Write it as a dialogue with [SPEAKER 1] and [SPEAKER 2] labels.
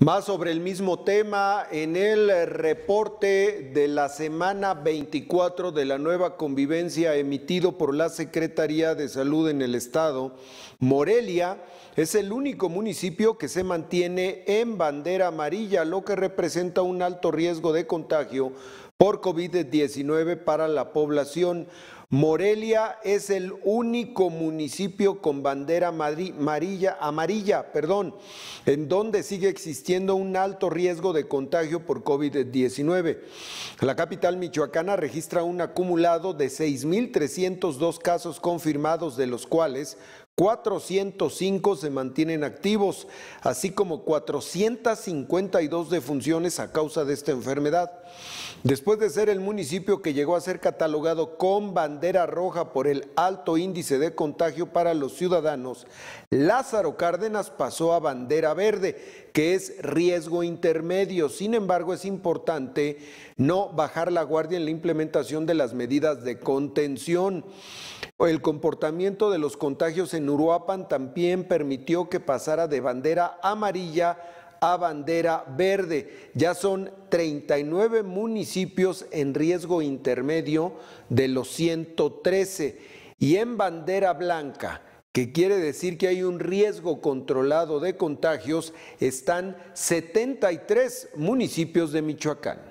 [SPEAKER 1] Más sobre el mismo tema en el reporte de la semana 24 de la nueva convivencia emitido por la Secretaría de Salud en el Estado, Morelia es el único municipio que se mantiene en bandera amarilla, lo que representa un alto riesgo de contagio por COVID-19 para la población. Morelia es el único municipio con bandera amarilla, amarilla, perdón, en donde sigue existiendo un alto riesgo de contagio por COVID-19. La capital michoacana registra un acumulado de 6.302 casos confirmados, de los cuales 405 se mantienen activos, así como 452 defunciones a causa de esta enfermedad. Después de ser el municipio que llegó a ser catalogado con bandera roja por el alto índice de contagio para los ciudadanos, Lázaro Cárdenas pasó a bandera verde, que es riesgo intermedio. Sin embargo, es importante no bajar la guardia en la implementación de las medidas de contención. El comportamiento de los contagios en Uruapan también permitió que pasara de bandera amarilla a bandera verde. Ya son 39 municipios en riesgo intermedio de los 113 y en bandera blanca que quiere decir que hay un riesgo controlado de contagios, están 73 municipios de Michoacán.